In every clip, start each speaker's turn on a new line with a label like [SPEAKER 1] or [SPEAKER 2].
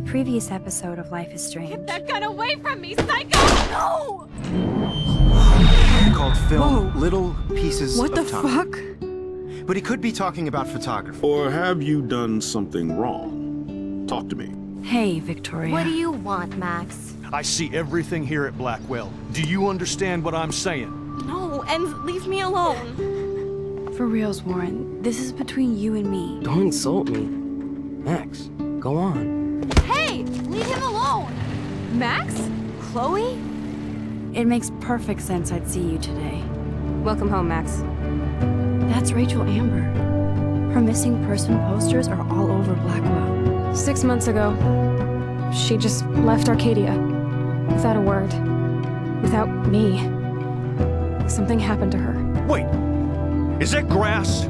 [SPEAKER 1] the previous episode of Life is Strange.
[SPEAKER 2] Get that gun away from me, psycho! No!
[SPEAKER 3] Called film Little Pieces
[SPEAKER 1] What the
[SPEAKER 3] of Time.
[SPEAKER 1] fuck?
[SPEAKER 3] But he could be talking about photography.
[SPEAKER 4] Or have you done something wrong? Talk to me.
[SPEAKER 1] Hey, Victoria.
[SPEAKER 2] What do you want, Max?
[SPEAKER 5] I see everything here at Blackwell. Do you understand what I'm saying?
[SPEAKER 2] No, and leave me alone.
[SPEAKER 1] For reals, Warren, this is between you and me.
[SPEAKER 6] Don't insult me. Max, go on.
[SPEAKER 2] Hey, leave him alone! Max? Chloe?
[SPEAKER 1] It makes perfect sense I'd see you today.
[SPEAKER 7] Welcome home, Max.
[SPEAKER 1] That's Rachel Amber. Her missing person posters are all over Blackwell.
[SPEAKER 7] Six months ago, she just left Arcadia. Without a word. Without me. Something happened to her.
[SPEAKER 5] Wait, is that grass?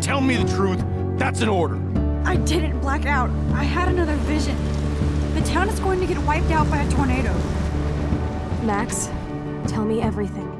[SPEAKER 5] Tell me the truth. That's an order.
[SPEAKER 1] I didn't black out. I had another vision. The town is going to get wiped out by a tornado.
[SPEAKER 7] Max, tell me everything.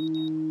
[SPEAKER 8] Something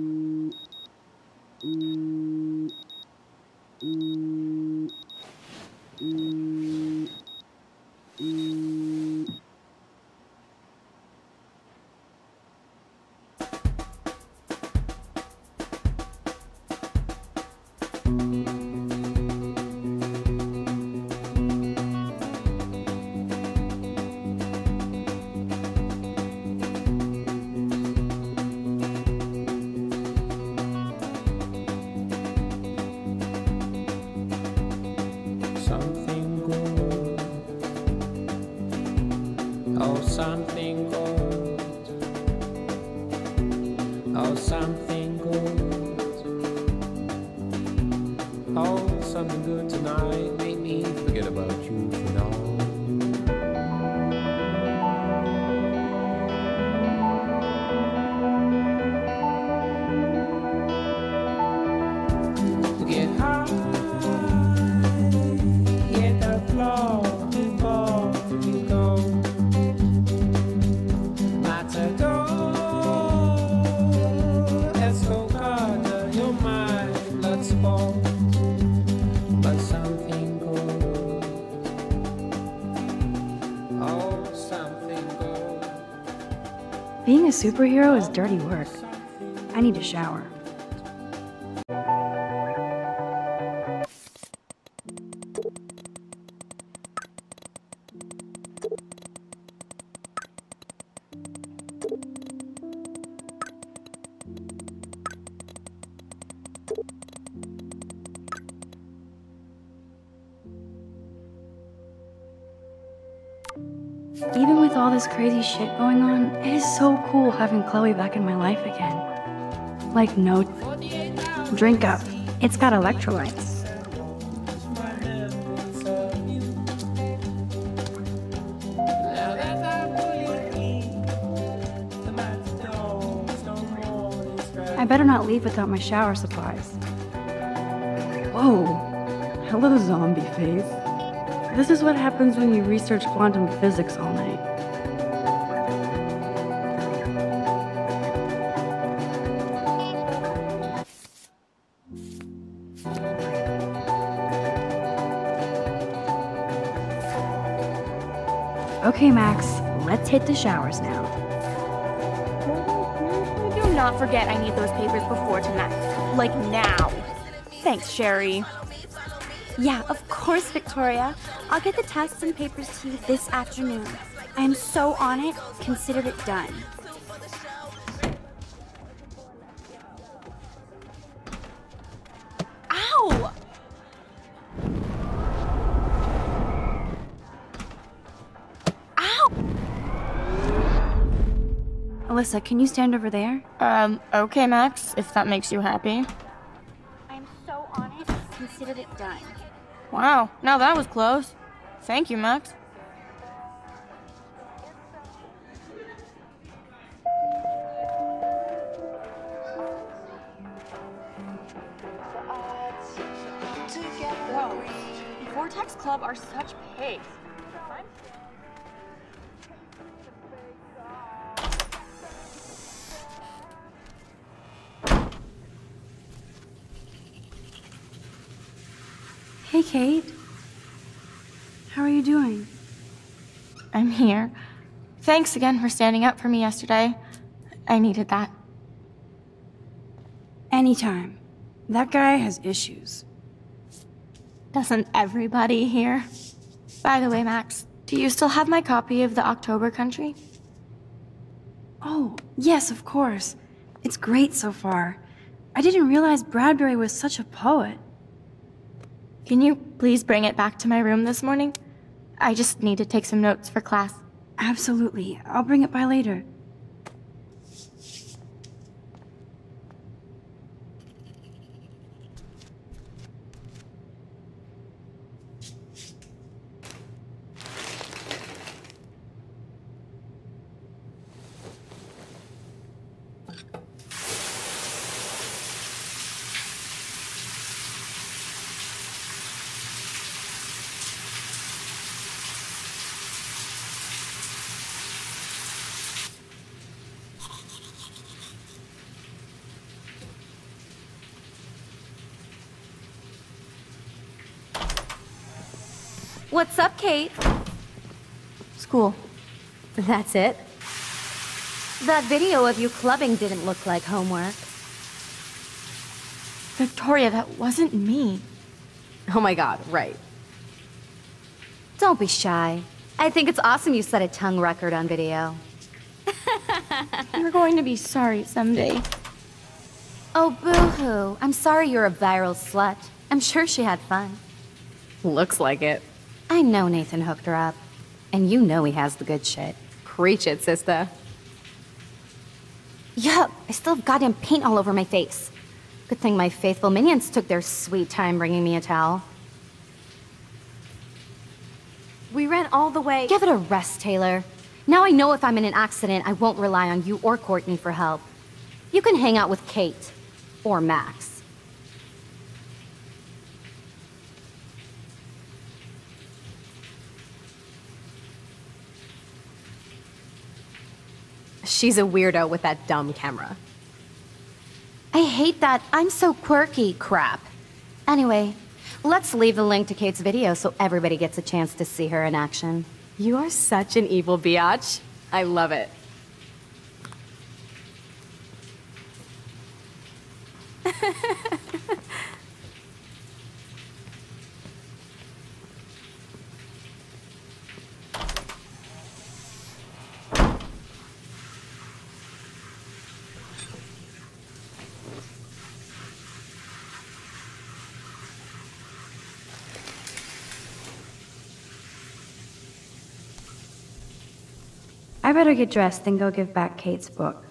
[SPEAKER 1] superhero is dirty work. I need a shower. Having Chloe back in my life again. Like, no. Drink up. It's got electrolytes.
[SPEAKER 8] I
[SPEAKER 1] better not leave without my shower supplies. Whoa. Hello, zombie face. This is what happens when you research quantum physics all night. Okay, Max, let's hit the showers now.
[SPEAKER 2] Do not forget I need those papers before tonight. Like now. Thanks, Sherry. Yeah, of course, Victoria. I'll get the tests and papers to you this afternoon. I am so on it, consider it done.
[SPEAKER 1] Alyssa, can you stand over there?
[SPEAKER 2] Um, okay, Max, if that makes you happy. I'm so honest, it, consider it done. Wow, now that was close. Thank you, Max.
[SPEAKER 1] Hey, Kate. How are you doing?
[SPEAKER 2] I'm here. Thanks again for standing up for me yesterday. I needed that.
[SPEAKER 1] Anytime. That guy has issues.
[SPEAKER 2] Doesn't everybody here? By the way, Max, do you still have my copy of The October Country?
[SPEAKER 1] Oh, yes, of course. It's great so far. I didn't realize Bradbury was such a poet.
[SPEAKER 2] Can you please bring it back to my room this morning? I just need to take some notes for class.
[SPEAKER 1] Absolutely. I'll bring it by later.
[SPEAKER 9] What's up, Kate?
[SPEAKER 2] School.
[SPEAKER 9] That's it? That video of you clubbing didn't look like homework.
[SPEAKER 2] Victoria, that wasn't me.
[SPEAKER 9] Oh my god, right. Don't be shy. I think it's awesome you set a tongue record on video.
[SPEAKER 2] You're going to be sorry someday.
[SPEAKER 9] Oh, boo-hoo. I'm sorry you're a viral slut. I'm sure she had fun.
[SPEAKER 10] Looks like it.
[SPEAKER 9] I know Nathan hooked her up. And you know he has the good shit.
[SPEAKER 10] Preach it, sister.
[SPEAKER 9] Yup, I still have goddamn paint all over my face. Good thing my faithful minions took their sweet time bringing me a towel.
[SPEAKER 10] We ran all the way-
[SPEAKER 9] Give it a rest, Taylor. Now I know if I'm in an accident, I won't rely on you or Courtney for help. You can hang out with Kate. Or Max.
[SPEAKER 10] She's a weirdo with that dumb camera.
[SPEAKER 9] I hate that I'm so quirky crap. Anyway, let's leave the link to Kate's video so everybody gets a chance to see her in action.
[SPEAKER 10] You are such an evil biatch. I love it.
[SPEAKER 1] I better get dressed and go give back Kate's book.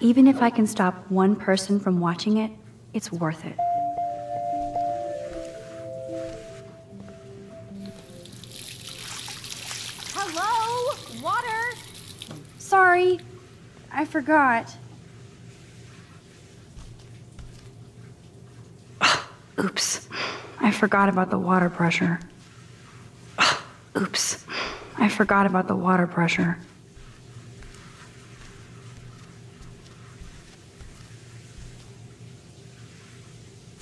[SPEAKER 1] Even if I can stop one person from watching it, it's worth it.
[SPEAKER 10] Hello? Water?
[SPEAKER 1] Sorry, I forgot. Oops. I forgot about the water pressure. I forgot about the water pressure.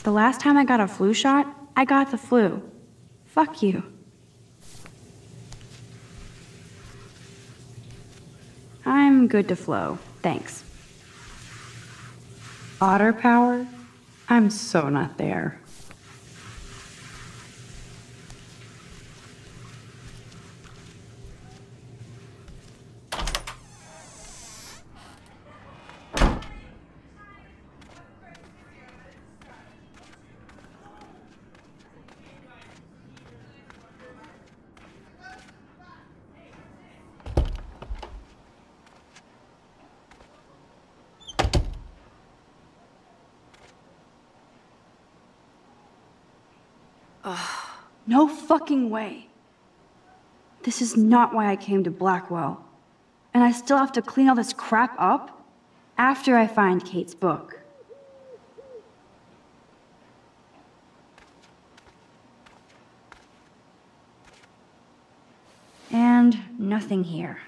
[SPEAKER 1] The last time I got a flu shot, I got the flu. Fuck you. I'm good to flow, thanks. Otter power? I'm so not there. No fucking way. This is not why I came to Blackwell. And I still have to clean all this crap up after I find Kate's book. And nothing here.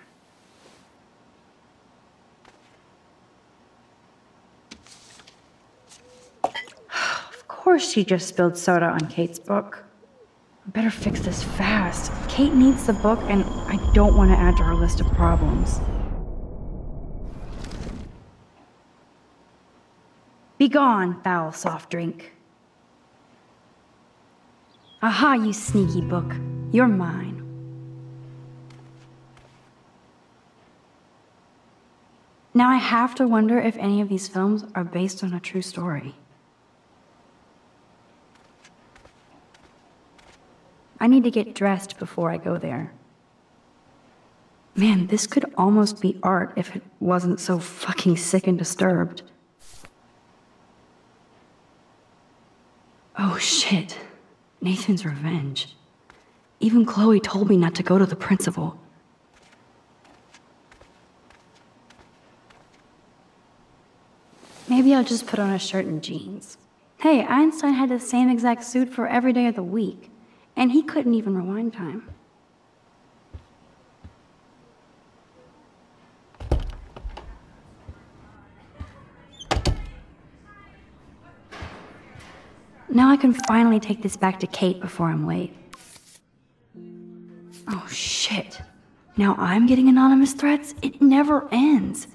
[SPEAKER 1] of course she just spilled soda on Kate's book. I better fix this fast. Kate needs the book, and I don't want to add to her list of problems. Begone, foul soft drink. Aha, you sneaky book. You're mine. Now I have to wonder if any of these films are based on a true story. I need to get dressed before I go there. Man, this could almost be art if it wasn't so fucking sick and disturbed. Oh shit. Nathan's revenge. Even Chloe told me not to go to the principal. Maybe I'll just put on a shirt and jeans. Hey, Einstein had the same exact suit for every day of the week, and he couldn't even rewind time. Now I can finally take this back to Kate before I'm late. Oh shit. Now I'm getting anonymous threats? It never ends.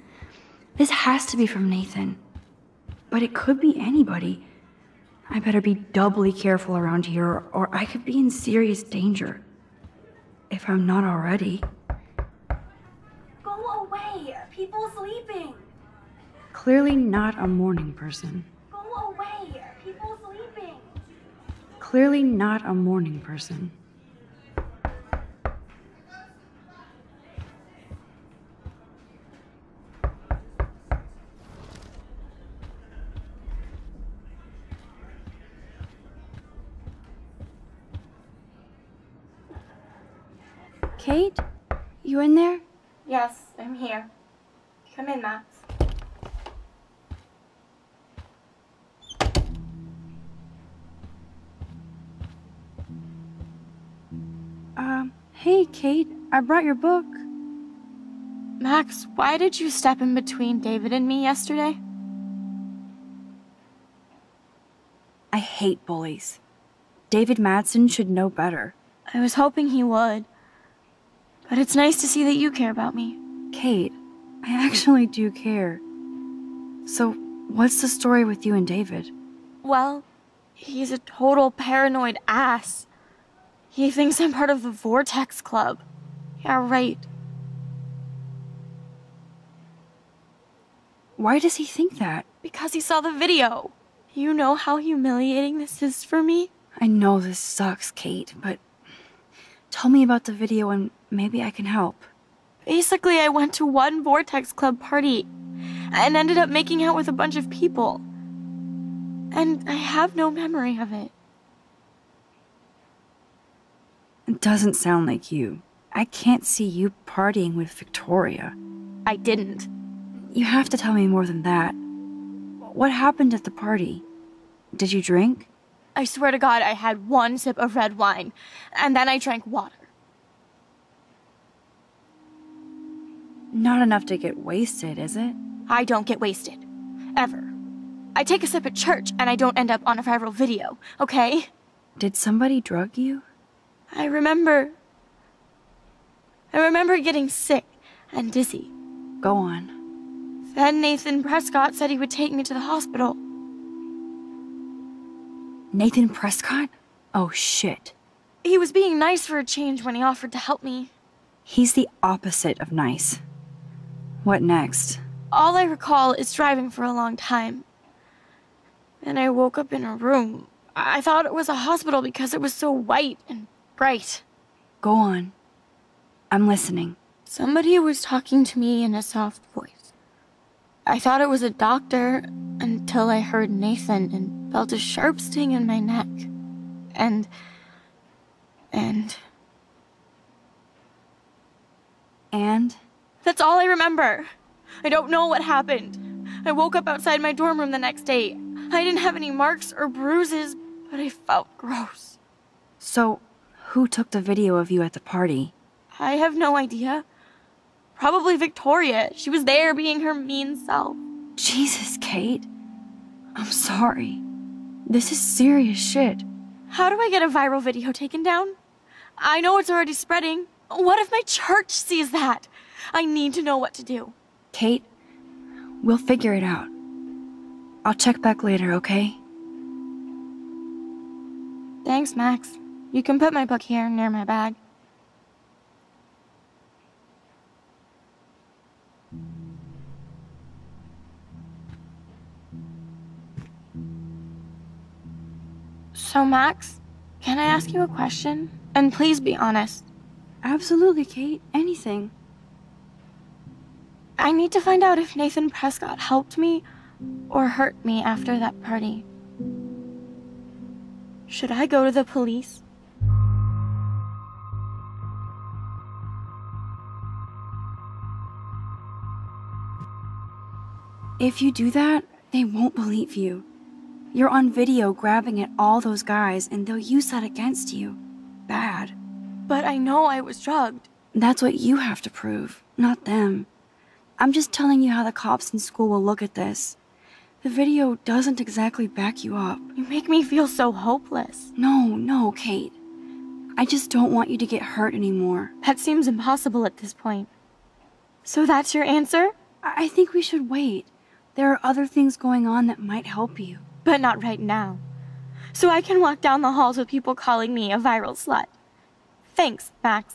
[SPEAKER 1] This has to be from Nathan. But it could be anybody. I better be doubly careful around here, or I could be in serious danger. If I'm not already.
[SPEAKER 2] Go away! People sleeping!
[SPEAKER 1] Clearly not a morning person.
[SPEAKER 2] Go away! People sleeping!
[SPEAKER 1] Clearly not a morning person. Kate? You in there?
[SPEAKER 2] Yes, I'm here. Come in, Max.
[SPEAKER 1] Um, hey, Kate. I brought your book.
[SPEAKER 2] Max, why did you step in between David and me yesterday?
[SPEAKER 1] I hate bullies. David Madsen should know better.
[SPEAKER 2] I was hoping he would. But it's nice to see that you care about me.
[SPEAKER 1] Kate, I actually do care. So, what's the story with you and David?
[SPEAKER 2] Well, he's a total paranoid ass. He thinks I'm part of the Vortex Club. Yeah, right.
[SPEAKER 1] Why does he think that?
[SPEAKER 2] Because he saw the video. You know how humiliating this is for me?
[SPEAKER 1] I know this sucks, Kate, but tell me about the video and maybe I can help.
[SPEAKER 2] Basically, I went to one Vortex Club party and ended up making out with a bunch of people. And I have no memory of it.
[SPEAKER 1] It doesn't sound like you. I can't see you partying with Victoria.
[SPEAKER 2] I didn't.
[SPEAKER 1] You have to tell me more than that. What happened at the party? Did you drink?
[SPEAKER 2] I swear to God, I had one sip of red wine, and then I drank water.
[SPEAKER 1] Not enough to get wasted, is it?
[SPEAKER 2] I don't get wasted. Ever. I take a sip at church, and I don't end up on a viral video, okay?
[SPEAKER 1] Did somebody drug you?
[SPEAKER 2] I remember. I remember getting sick and dizzy.
[SPEAKER 1] Go on.
[SPEAKER 2] Then Nathan Prescott said he would take me to the hospital.
[SPEAKER 1] Nathan Prescott? Oh shit.
[SPEAKER 2] He was being nice for a change when he offered to help me.
[SPEAKER 1] He's the opposite of nice. What next?
[SPEAKER 2] All I recall is driving for a long time. Then I woke up in a room. I thought it was a hospital because it was so white and bright.
[SPEAKER 1] Go on. I'm listening.
[SPEAKER 2] Somebody was talking to me in a soft voice. I thought it was a doctor until I heard Nathan and felt a sharp sting in my neck. And. and.
[SPEAKER 1] And?
[SPEAKER 2] That's all I remember. I don't know what happened. I woke up outside my dorm room the next day. I didn't have any marks or bruises, but I felt gross.
[SPEAKER 1] So, who took the video of you at the party?
[SPEAKER 2] I have no idea. Probably Victoria. She was there being her mean self.
[SPEAKER 1] Jesus, Kate. I'm sorry. This is serious shit.
[SPEAKER 2] How do I get a viral video taken down? I know it's already spreading. What if my church sees that? I need to know what to do.
[SPEAKER 1] Kate, we'll figure it out. I'll check back later, okay?
[SPEAKER 2] Thanks, Max. You can put my book here near my bag. So, Max, can I ask you a question? And please be honest.
[SPEAKER 1] Absolutely, Kate. Anything.
[SPEAKER 2] I need to find out if Nathan Prescott helped me or hurt me after that party. Should I go to the police?
[SPEAKER 1] If you do that, they won't believe you. You're on video grabbing at all those guys, and they'll use that against you. Bad.
[SPEAKER 2] But I know I was drugged.
[SPEAKER 1] That's what you have to prove, not them. I'm just telling you how the cops in school will look at this. The video doesn't exactly back you up.
[SPEAKER 2] You make me feel so hopeless.
[SPEAKER 1] No, no, Kate. I just don't want you to get hurt anymore.
[SPEAKER 2] That seems impossible at this point. So that's your answer?
[SPEAKER 1] I think we should wait. There are other things going on that might help you.
[SPEAKER 2] But not right now. So I can walk down the halls with people calling me a viral slut. Thanks, Max.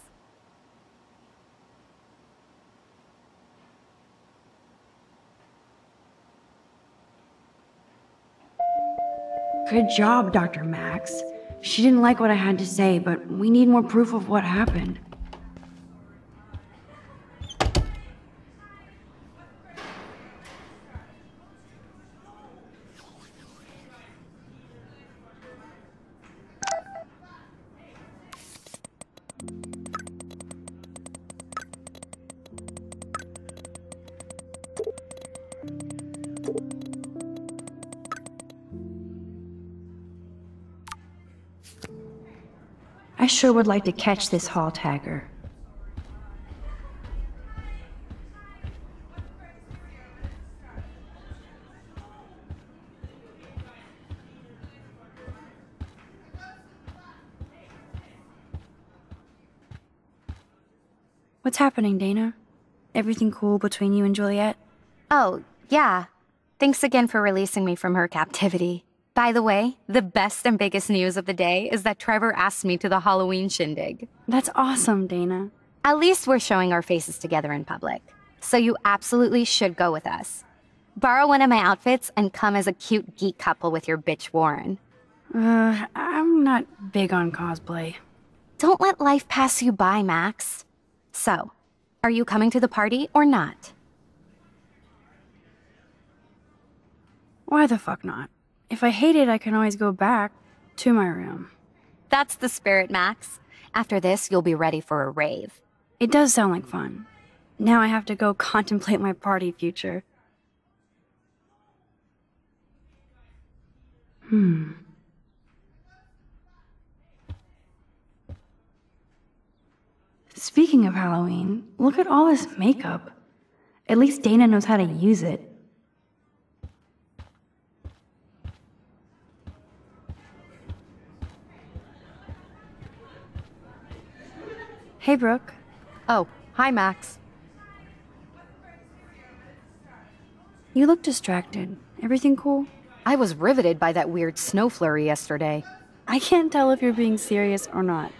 [SPEAKER 1] Good job, Dr. Max. She didn't like what I had to say, but we need more proof of what happened. Sure would like to catch this hall tagger. What's happening, Dana? Everything cool between you and Juliet?
[SPEAKER 9] Oh, yeah. Thanks again for releasing me from her captivity. By the way, the best and biggest news of the day is that Trevor asked me to the Halloween shindig.
[SPEAKER 1] That's awesome, Dana.
[SPEAKER 9] At least we're showing our faces together in public. So you absolutely should go with us. Borrow one of my outfits and come as a cute geek couple with your bitch Warren.
[SPEAKER 1] Uh, I'm not big on cosplay.
[SPEAKER 9] Don't let life pass you by, Max. So, are you coming to the party or not?
[SPEAKER 1] Why the fuck not? If I hate it, I can always go back to my room.
[SPEAKER 9] That's the spirit, Max. After this, you'll be ready for a rave.
[SPEAKER 1] It does sound like fun. Now I have to go contemplate my party future. Hmm. Speaking of Halloween, look at all this makeup. At least Dana knows how to use it. Hey, Brooke.
[SPEAKER 10] Oh, hi, Max.
[SPEAKER 1] You look distracted. Everything cool?
[SPEAKER 10] I was riveted by that weird snow flurry yesterday.
[SPEAKER 1] I can't tell if you're being serious or not.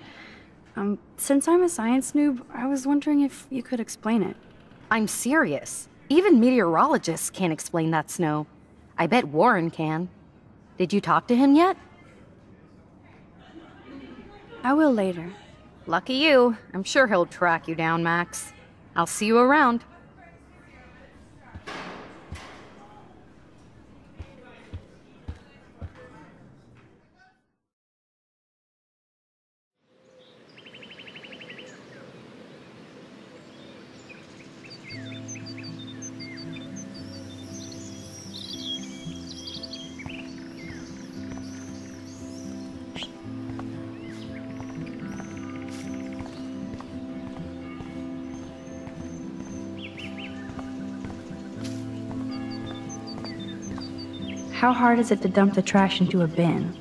[SPEAKER 1] Um, since I'm a science noob, I was wondering if you could explain it.
[SPEAKER 10] I'm serious. Even meteorologists can't explain that snow. I bet Warren can. Did you talk to him yet?
[SPEAKER 1] I will later.
[SPEAKER 10] Lucky you. I'm sure he'll track you down, Max. I'll see you around.
[SPEAKER 1] How hard is it to dump the trash into a bin?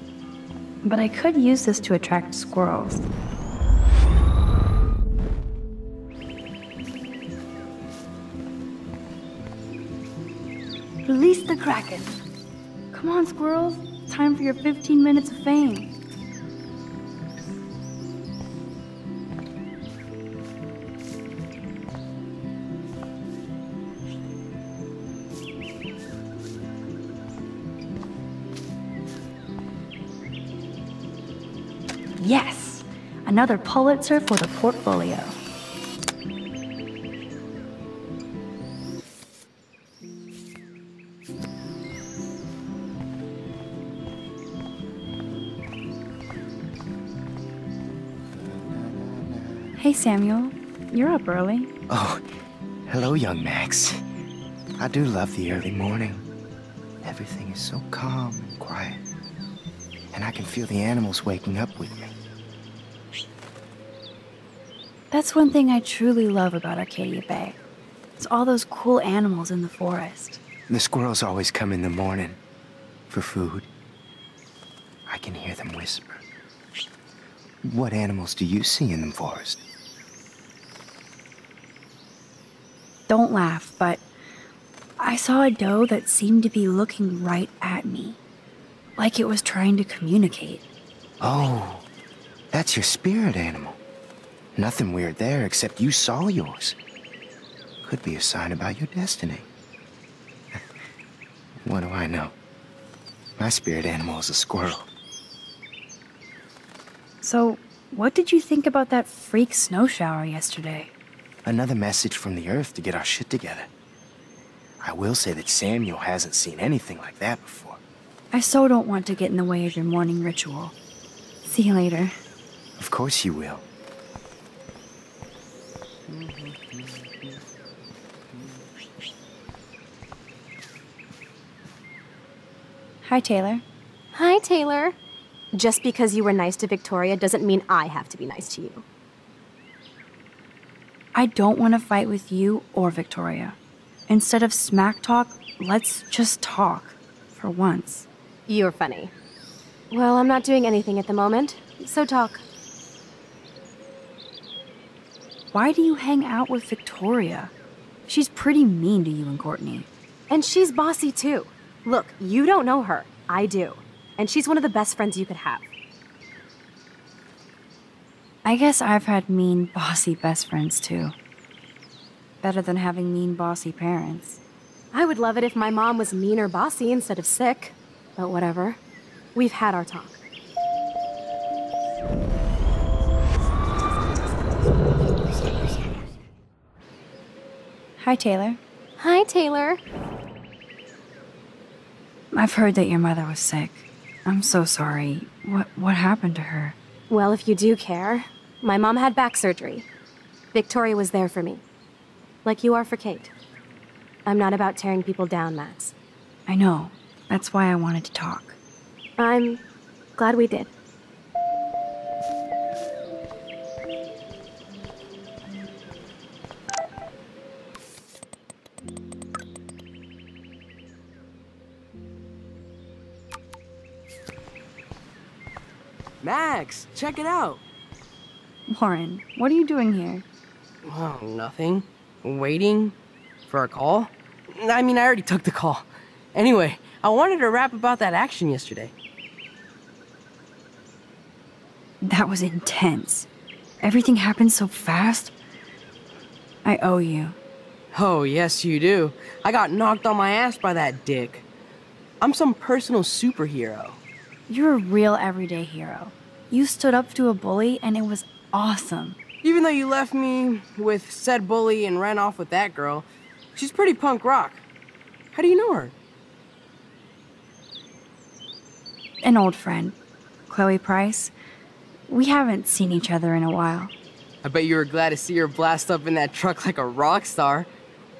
[SPEAKER 1] But I could use this to attract squirrels. Release the Kraken! Come on, squirrels. Time for your 15 minutes of fame. Another Pulitzer for the portfolio. Hey, Samuel. You're up early.
[SPEAKER 11] Oh, hello, young Max. I do love the early morning. Everything is so calm and quiet. And I can feel the animals waking up with me.
[SPEAKER 1] That's one thing I truly love about Arcadia Bay. It's all those cool animals in the forest.
[SPEAKER 11] The squirrels always come in the morning for food. I can hear them whisper. What animals do you see in the forest?
[SPEAKER 1] Don't laugh, but I saw a doe that seemed to be looking right at me. Like it was trying to communicate.
[SPEAKER 11] Oh, that's your spirit animal. Nothing weird there except you saw yours. Could be a sign about your destiny. what do I know? My spirit animal is a squirrel.
[SPEAKER 1] So, what did you think about that freak snow shower yesterday?
[SPEAKER 11] Another message from the Earth to get our shit together. I will say that Samuel hasn't seen anything like that before.
[SPEAKER 1] I so don't want to get in the way of your morning ritual. See you later.
[SPEAKER 11] Of course you will.
[SPEAKER 1] Hi, Taylor.
[SPEAKER 2] Hi, Taylor. Just because you were nice to Victoria doesn't mean I have to be nice to you.
[SPEAKER 1] I don't want to fight with you or Victoria. Instead of smack talk, let's just talk. For once.
[SPEAKER 2] You're funny. Well, I'm not doing anything at the moment, so talk.
[SPEAKER 1] Why do you hang out with Victoria? She's pretty mean to you and Courtney.
[SPEAKER 2] And she's bossy too. Look, you don't know her. I do. And she's one of the best friends you could have.
[SPEAKER 1] I guess I've had mean, bossy best friends too. Better than having mean, bossy parents.
[SPEAKER 2] I would love it if my mom was mean or bossy instead of sick. But whatever. We've had our talk.
[SPEAKER 1] Hi, Taylor.
[SPEAKER 2] Hi, Taylor.
[SPEAKER 1] I've heard that your mother was sick. I'm so sorry. What what happened to her?
[SPEAKER 2] Well, if you do care, my mom had back surgery. Victoria was there for me. Like you are for Kate. I'm not about tearing people down, Max.
[SPEAKER 1] I know. That's why I wanted to talk.
[SPEAKER 2] I'm glad we did.
[SPEAKER 6] Max, check it out.
[SPEAKER 1] Warren, what are you doing here?
[SPEAKER 6] Oh, nothing. Waiting for a call? I mean, I already took the call. Anyway, I wanted to rap about that action yesterday.
[SPEAKER 1] That was intense. Everything happened so fast. I owe you.
[SPEAKER 6] Oh, yes, you do. I got knocked on my ass by that dick. I'm some personal superhero.
[SPEAKER 1] You're a real everyday hero. You stood up to a bully, and it was awesome.
[SPEAKER 6] Even though you left me with said bully and ran off with that girl, she's pretty punk rock. How do you know her?
[SPEAKER 1] An old friend, Chloe Price. We haven't seen each other in a while.
[SPEAKER 6] I bet you were glad to see her blast up in that truck like a rock star.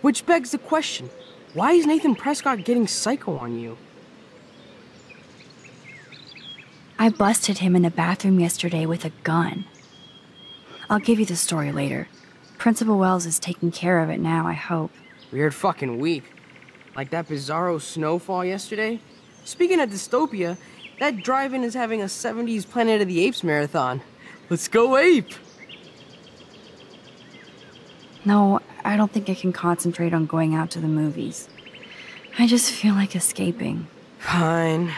[SPEAKER 6] Which begs the question why is Nathan Prescott getting psycho on you?
[SPEAKER 1] I busted him in a bathroom yesterday with a gun. I'll give you the story later. Principal Wells is taking care of it now, I hope.
[SPEAKER 6] Weird fucking week. Like that bizarro snowfall yesterday? Speaking of dystopia, that drive-in is having a 70s Planet of the Apes marathon. Let's go ape!
[SPEAKER 1] No, I don't think I can concentrate on going out to the movies. I just feel like escaping.
[SPEAKER 6] Fine.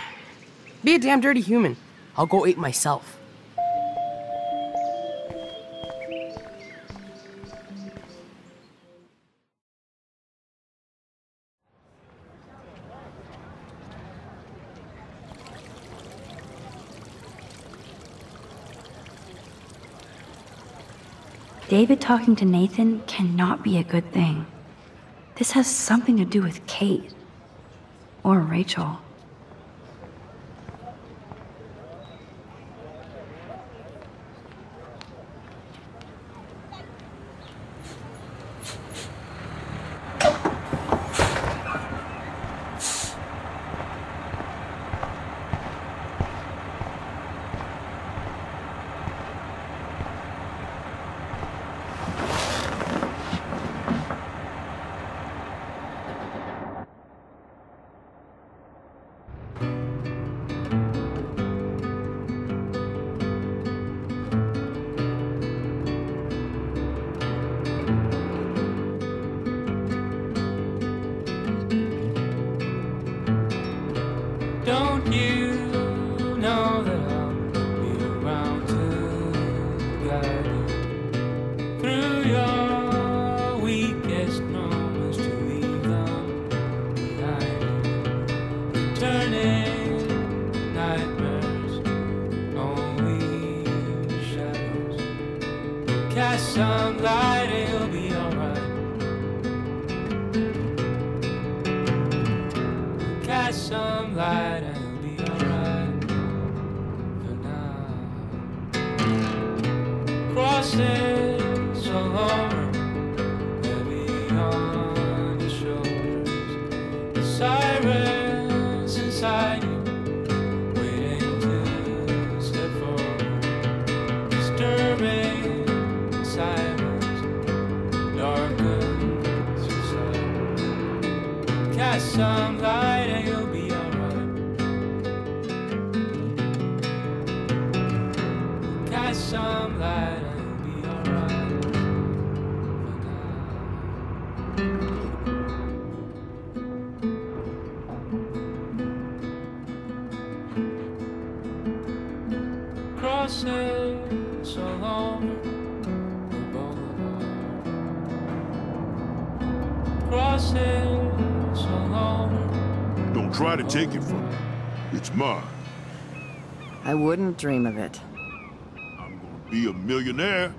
[SPEAKER 6] Be a damn dirty human. I'll go eat myself.
[SPEAKER 1] David talking to Nathan cannot be a good thing. This has something to do with Kate. Or Rachel.
[SPEAKER 12] Some light and be alright for now. Crossing so long, heavy on your shoulders. The sirens inside you, waiting to step forward. Disturbing silence, your. Cast some
[SPEAKER 4] try to take it from me. It's mine.
[SPEAKER 13] I wouldn't dream of it.
[SPEAKER 4] I'm gonna be a millionaire.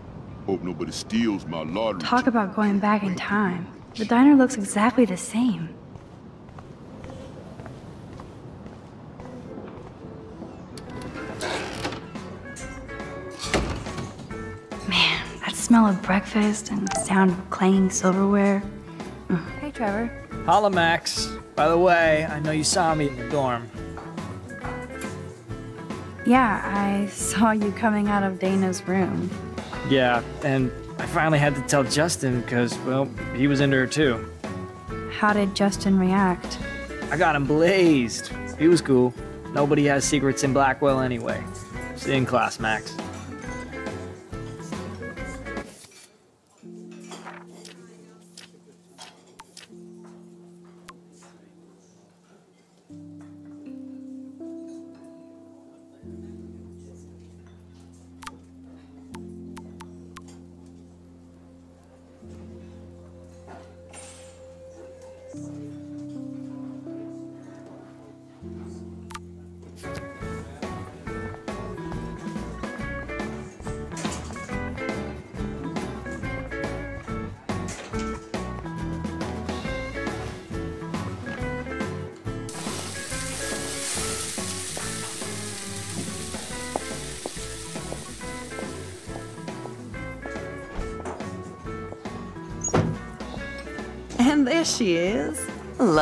[SPEAKER 4] Hope nobody steals my lottery.
[SPEAKER 1] Talk about going back in time. The diner looks exactly the same. Man, that smell of breakfast and sound of clanging silverware. Mm. Hey, Trevor.
[SPEAKER 14] Holla, Max. By the way, I know you saw me in the dorm.
[SPEAKER 1] Yeah, I saw you coming out of Dana's room.
[SPEAKER 14] Yeah, and I finally had to tell Justin because, well, he was into her too.
[SPEAKER 1] How did Justin react?
[SPEAKER 14] I got him blazed. He was cool. Nobody has secrets in Blackwell anyway. See you in class, Max.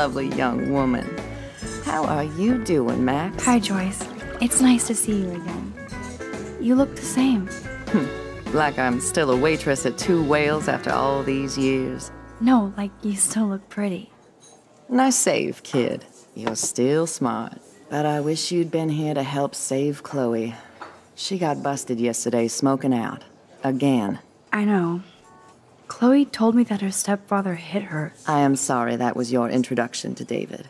[SPEAKER 13] Lovely young woman. How are you doing, Max?
[SPEAKER 1] Hi, Joyce. It's nice to see you again. You look the same. Hmm.
[SPEAKER 13] Like I'm still a waitress at Two Whales after all these years.
[SPEAKER 1] No, like you still look pretty.
[SPEAKER 13] Nice save, kid. You're still smart. But I wish you'd been here to help save Chloe. She got busted yesterday smoking out. Again.
[SPEAKER 1] I know. Chloe told me that her stepfather hit her.
[SPEAKER 13] I am sorry that was your introduction to David.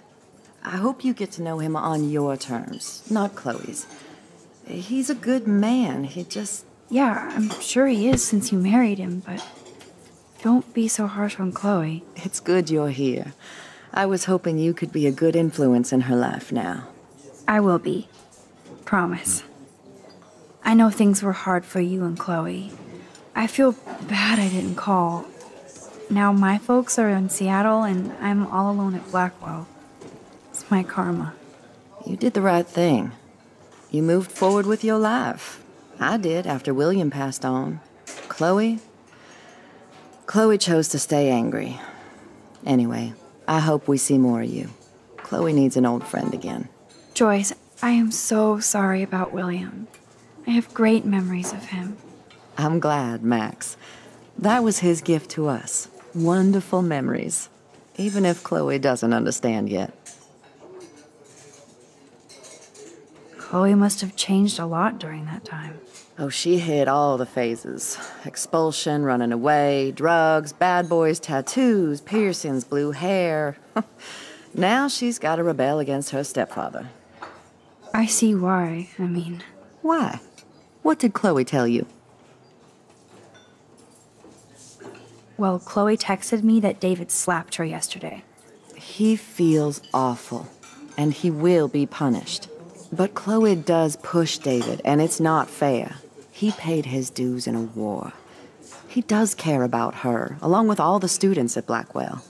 [SPEAKER 13] I hope you get to know him on your terms, not Chloe's. He's a good man. He just.
[SPEAKER 1] Yeah, I'm sure he is since you married him, but don't be so harsh on Chloe.
[SPEAKER 13] It's good you're here. I was hoping you could be a good influence in her life now.
[SPEAKER 1] I will be. Promise. I know things were hard for you and Chloe. I feel bad I didn't call. Now my folks are in Seattle and I'm all alone at Blackwell. It's my karma.
[SPEAKER 13] You did the right thing. You moved forward with your life. I did after William passed on. Chloe? Chloe chose to stay angry. Anyway, I hope we see more of you. Chloe needs an old friend again.
[SPEAKER 1] Joyce, I am so sorry about William. I have great memories of him.
[SPEAKER 13] I'm glad, Max. That was his gift to us. Wonderful memories. Even if Chloe doesn't understand yet.
[SPEAKER 1] Chloe must have changed a lot during that time.
[SPEAKER 13] Oh, she hit all the phases expulsion, running away, drugs, bad boys, tattoos, piercings, blue hair. now she's got to rebel against her stepfather.
[SPEAKER 1] I see why. I mean,
[SPEAKER 13] Why? What did Chloe tell you?
[SPEAKER 1] Well, Chloe texted me that David slapped her yesterday.
[SPEAKER 13] He feels awful, and he will be punished. But Chloe does push David, and it's not fair. He paid his dues in a war. He does care about her, along with all the students at Blackwell.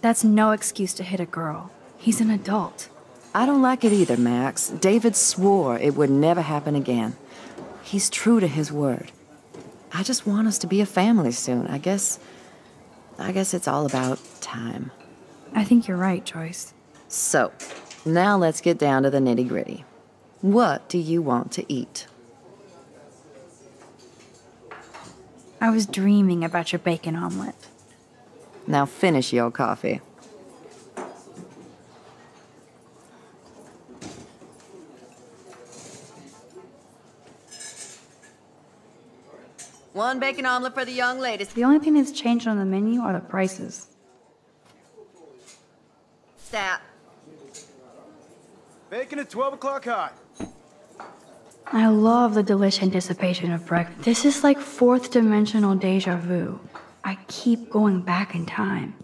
[SPEAKER 1] That's no excuse to hit a girl. He's an adult.
[SPEAKER 13] I don't like it either, Max. David swore it would never happen again. He's true to his word. I just want us to be a family soon. I guess. I guess it's all about time.
[SPEAKER 1] I think you're right, Joyce.
[SPEAKER 13] So, now let's get down to the nitty gritty. What do you want to eat?
[SPEAKER 1] I was dreaming about your bacon omelet.
[SPEAKER 13] Now finish your coffee. One bacon omelet for the young ladies.
[SPEAKER 1] The only thing that's changed on the menu are the prices.
[SPEAKER 13] Stat.
[SPEAKER 3] Bacon at 12 o'clock hot.
[SPEAKER 1] I love the delicious anticipation of breakfast. This is like fourth dimensional deja vu. I keep going back in time.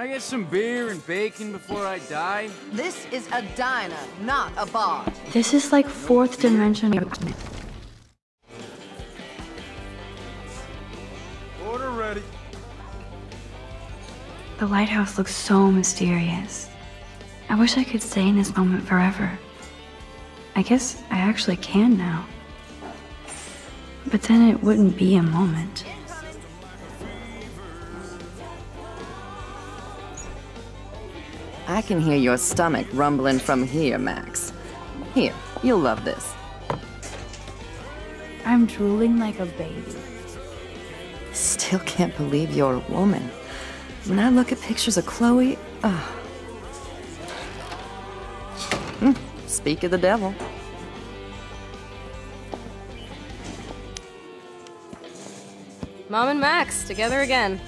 [SPEAKER 15] I get some beer and bacon before I die?
[SPEAKER 16] This is a diner, not a bar.
[SPEAKER 1] This is like fourth dimension.
[SPEAKER 3] Order ready.
[SPEAKER 1] The lighthouse looks so mysterious. I wish I could stay in this moment forever. I guess I actually can now. But then it wouldn't be a moment.
[SPEAKER 13] I can hear your stomach rumbling from here, Max. Here, you'll love this.
[SPEAKER 1] I'm drooling like a baby.
[SPEAKER 13] Still can't believe you're a woman. When I look at pictures of Chloe, ah. Hmm, speak of the devil.
[SPEAKER 6] Mom and Max, together again.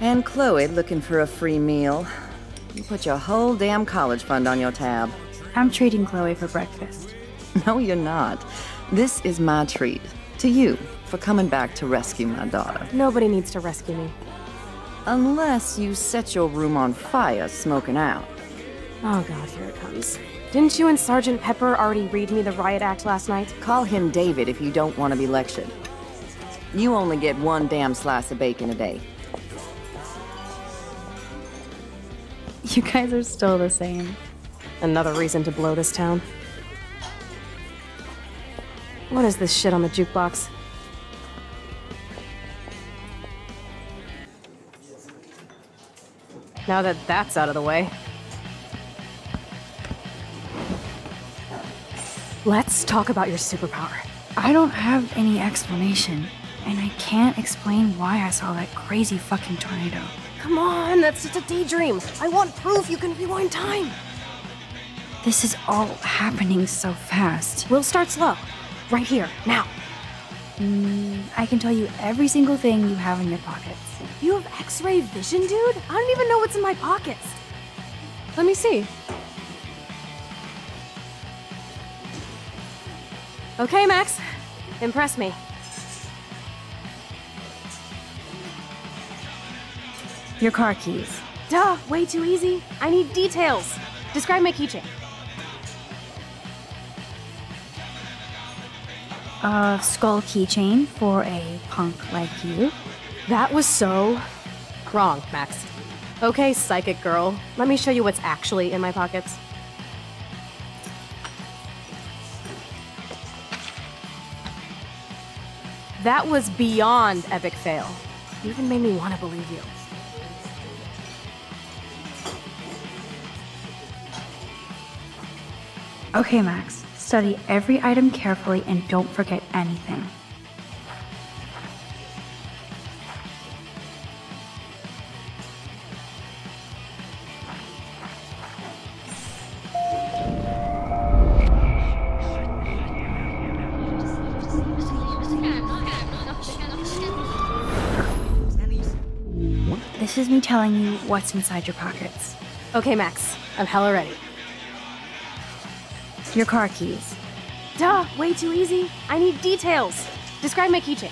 [SPEAKER 13] And Chloe looking for a free meal. You put your whole damn college fund on your tab.
[SPEAKER 1] I'm treating Chloe for breakfast.
[SPEAKER 13] No, you're not. This is my treat. To you, for coming back to rescue my daughter.
[SPEAKER 7] Nobody needs to rescue me.
[SPEAKER 13] Unless you set your room on fire smoking out.
[SPEAKER 7] Oh god, here it comes. Didn't you and Sergeant Pepper already read me the riot act last night?
[SPEAKER 13] Call him David if you don't want to be lectured. You only get one damn slice of bacon a day.
[SPEAKER 1] You guys are still the same.
[SPEAKER 7] Another reason to blow this town. What is this shit on the jukebox? Now that that's out of the way. Let's talk about your superpower.
[SPEAKER 1] I don't have any explanation, and I can't explain why I saw that crazy fucking tornado.
[SPEAKER 7] Come on, that's just a daydream. I want proof you can rewind time.
[SPEAKER 1] This is all happening so fast.
[SPEAKER 7] We'll start slow. Right here, now.
[SPEAKER 1] Mm, I can tell you every single thing you have in your pockets.
[SPEAKER 7] You have x ray vision, dude? I don't even know what's in my pockets. Let me see. Okay, Max. Impress me.
[SPEAKER 1] Your car keys.
[SPEAKER 7] Duh, way too easy. I need details. Describe my keychain.
[SPEAKER 1] A skull keychain for a punk like you.
[SPEAKER 7] That was so wrong, Max. Okay, psychic girl. Let me show you what's actually in my pockets. That was beyond epic fail. You even made me want to believe you.
[SPEAKER 1] Okay, Max. Study every item carefully and don't forget anything. This is me telling you what's inside your pockets.
[SPEAKER 7] Okay, Max. I'm hella ready.
[SPEAKER 1] Your car keys.
[SPEAKER 7] Duh, way too easy. I need details. Describe my keychain.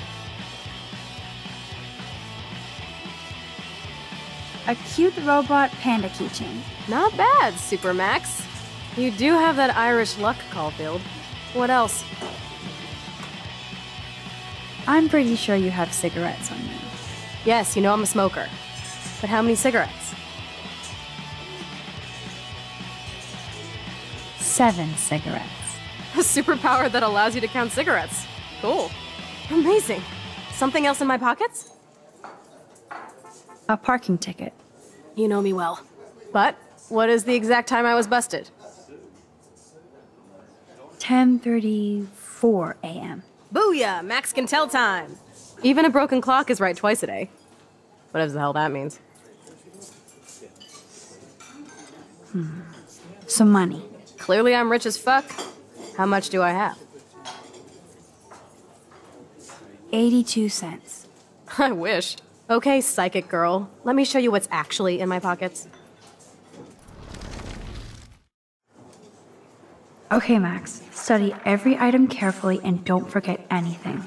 [SPEAKER 1] A cute robot panda keychain.
[SPEAKER 7] Not bad, Super Max. You do have that Irish luck, Caulfield. What else?
[SPEAKER 1] I'm pretty sure you have cigarettes on you.
[SPEAKER 7] Yes, you know I'm a smoker. But how many cigarettes?
[SPEAKER 1] Seven cigarettes.
[SPEAKER 7] A superpower that allows you to count cigarettes. Cool. Amazing. Something else in my pockets?
[SPEAKER 1] A parking ticket.
[SPEAKER 7] You know me well. But what is the exact time I was busted?
[SPEAKER 1] 10:34 a.m.
[SPEAKER 7] Booyah! Max can tell time. Even a broken clock is right twice a day. Whatever the hell that means.
[SPEAKER 1] Hmm. Some money.
[SPEAKER 7] Clearly I'm rich as fuck. How much do I have?
[SPEAKER 1] 82 cents.
[SPEAKER 7] I wish. Okay, psychic girl. Let me show you what's actually in my pockets.
[SPEAKER 1] Okay, Max. Study every item carefully and don't forget anything.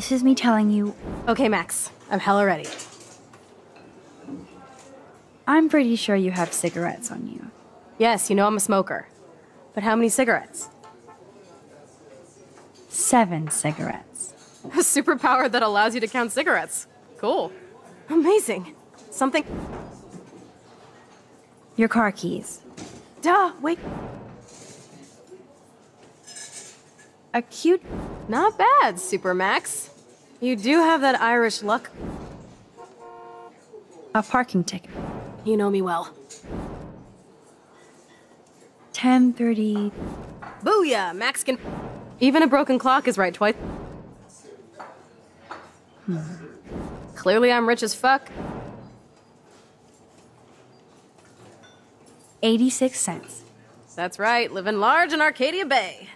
[SPEAKER 1] This is me telling you.
[SPEAKER 7] Okay, Max. I'm hella ready.
[SPEAKER 1] I'm pretty sure you have cigarettes on you.
[SPEAKER 7] Yes, you know I'm a smoker. But how many cigarettes?
[SPEAKER 1] Seven cigarettes.
[SPEAKER 7] A superpower that allows you to count cigarettes. Cool. Amazing. Something.
[SPEAKER 1] Your car keys.
[SPEAKER 7] Duh, wait.
[SPEAKER 1] A cute.
[SPEAKER 7] Not bad, Super Max. You do have that Irish luck.
[SPEAKER 1] A parking ticket.
[SPEAKER 7] You know me well.
[SPEAKER 1] 10:30.
[SPEAKER 7] Booyah! Max can. Even a broken clock is right twice.
[SPEAKER 1] Hmm.
[SPEAKER 7] Clearly, I'm rich as fuck.
[SPEAKER 1] 86 cents.
[SPEAKER 7] That's right, living large in Arcadia Bay.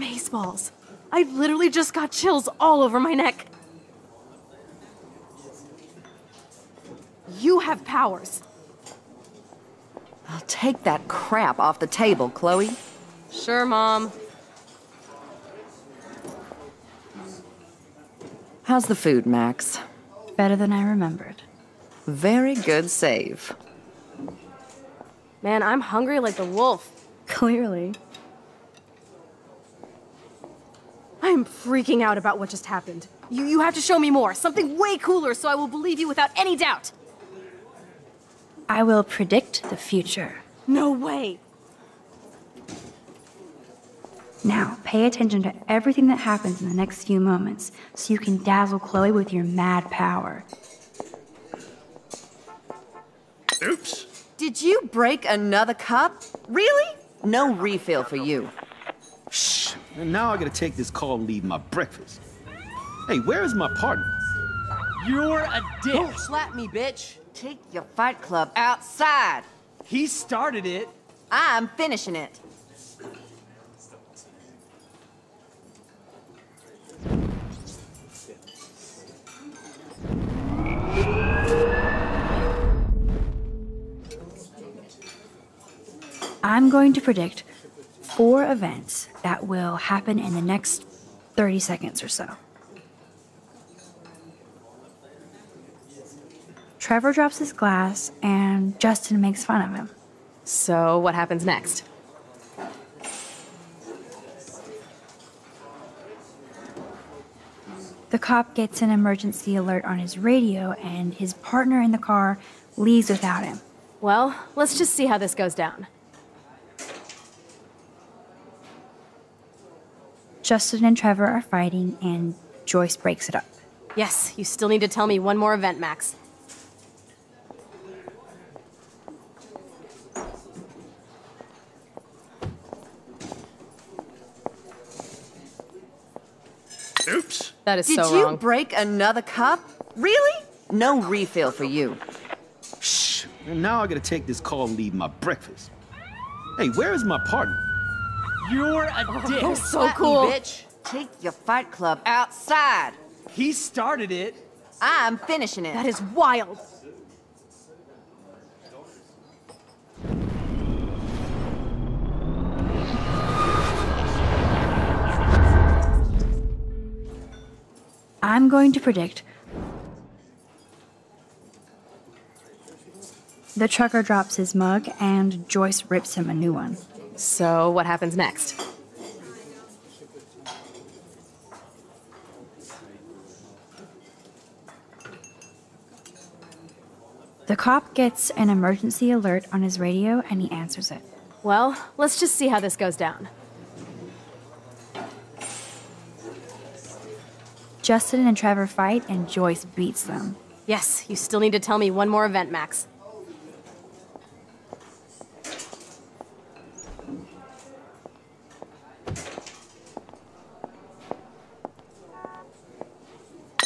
[SPEAKER 7] Amazeballs. I literally just got chills all over my neck. You have powers.
[SPEAKER 16] I'll take that crap off the table, Chloe.
[SPEAKER 7] Sure, Mom.
[SPEAKER 16] How's the food, Max?
[SPEAKER 1] Better than I remembered.
[SPEAKER 16] Very good save.
[SPEAKER 7] Man, I'm hungry like the wolf.
[SPEAKER 1] Clearly.
[SPEAKER 7] I I'm freaking out about what just happened. You, you have to show me more, something way cooler, so I will believe you without any doubt.
[SPEAKER 1] I will predict the future.
[SPEAKER 7] No way.
[SPEAKER 1] Now, pay attention to everything that happens in the next few moments so you can dazzle Chloe with your mad power.
[SPEAKER 4] Oops.
[SPEAKER 13] Did you break another cup? Really? No refill for you.
[SPEAKER 17] Shh. And now I gotta take this call and leave my breakfast. Hey, where is my partner?
[SPEAKER 6] You're a dick.
[SPEAKER 13] Don't slap me, bitch. Take your fight club outside.
[SPEAKER 6] He started it.
[SPEAKER 13] I'm finishing it.
[SPEAKER 1] I'm going to predict four events that will happen in the next 30 seconds or so. Trevor drops his glass and Justin makes fun of him.
[SPEAKER 7] So, what happens next?
[SPEAKER 1] The cop gets an emergency alert on his radio, and his partner in the car leaves without him.
[SPEAKER 7] Well, let's just see how this goes down.
[SPEAKER 1] Justin and Trevor are fighting, and Joyce breaks it up.
[SPEAKER 7] Yes, you still need to tell me one more event, Max.
[SPEAKER 4] Oops.
[SPEAKER 7] That is
[SPEAKER 13] Did
[SPEAKER 7] so
[SPEAKER 13] you
[SPEAKER 7] wrong.
[SPEAKER 13] break another cup? Really? No refill for you.
[SPEAKER 17] Shh. And now I gotta take this call and leave my breakfast. Hey, where is my partner?
[SPEAKER 6] You're a oh, dick.
[SPEAKER 13] Don't
[SPEAKER 7] so
[SPEAKER 13] slap
[SPEAKER 7] cool.
[SPEAKER 13] Me, bitch. Take your fight club outside.
[SPEAKER 6] He started it.
[SPEAKER 13] I'm finishing it.
[SPEAKER 7] That is wild.
[SPEAKER 1] I'm going to predict the trucker drops his mug, and Joyce rips him a new one.
[SPEAKER 7] So, what happens next?
[SPEAKER 1] The cop gets an emergency alert on his radio, and he answers it.
[SPEAKER 7] Well, let's just see how this goes down.
[SPEAKER 1] Justin and Trevor fight, and Joyce beats them.
[SPEAKER 7] Yes, you still need to tell me one more event, Max.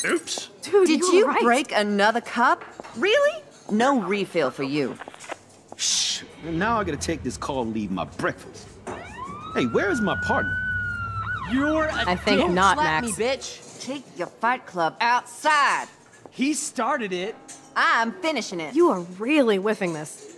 [SPEAKER 4] Oops.
[SPEAKER 7] Dude,
[SPEAKER 13] Did
[SPEAKER 7] you,
[SPEAKER 13] you
[SPEAKER 7] right.
[SPEAKER 13] break another cup? Really? No refill for you.
[SPEAKER 17] Shh. Now I gotta take this call and leave my breakfast. Hey, where is my partner?
[SPEAKER 6] You're a
[SPEAKER 7] I think
[SPEAKER 6] dick.
[SPEAKER 7] not,
[SPEAKER 13] slap
[SPEAKER 7] Max.
[SPEAKER 13] me, bitch. Take your fight club outside.
[SPEAKER 6] He started it.
[SPEAKER 13] I'm finishing it.
[SPEAKER 7] You are really whiffing this.